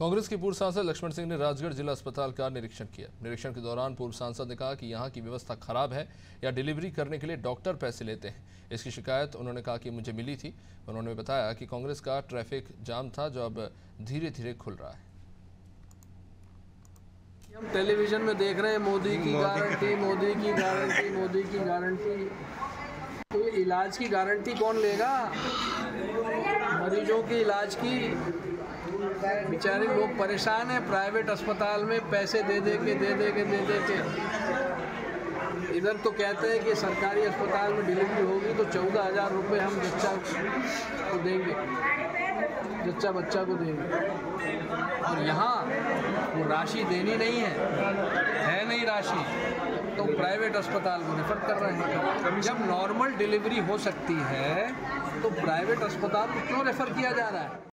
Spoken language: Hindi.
कांग्रेस के पूर्व सांसद लक्ष्मण सिंह ने राजगढ़ जिला अस्पताल का निरीक्षण किया। निरीक्षण के दौरान पूर्व सांसद ने कहा कि यहाँ की व्यवस्था खराब है या डिलीवरी करने के लिए डॉक्टर पैसे लेते हैं। इसकी शिकायत उन्होंने कहा कि मुझे मिली थी। उन्होंने बताया कि कांग्रेस का ट्रैफ़िक जाम था जो अब धीरे धीरे खुल रहा है। हम टेलीविज़न में देख रहे हैं मोदी की गारंटी मोदी की गारंटी मोदी की गारंटी। तो इलाज की गारंटी कौन लेगा? मरीजों के इलाज की। बेचारे लोग परेशान हैं प्राइवेट अस्पताल में पैसे दे दे के, दे दे के, दे दे के। इधर तो कहते हैं कि सरकारी अस्पताल में डिलीवरी होगी तो चौदह हज़ार रुपये हम बच्चा को देंगे। जच्चा बच्चा को देंगे। और यहाँ वो राशि देनी नहीं है। है नहीं राशि तो प्राइवेट अस्पताल को रेफर कर रहे हैं। जब नॉर्मल डिलीवरी हो सकती है तो प्राइवेट अस्पताल को क्यों रेफर किया जा रहा है?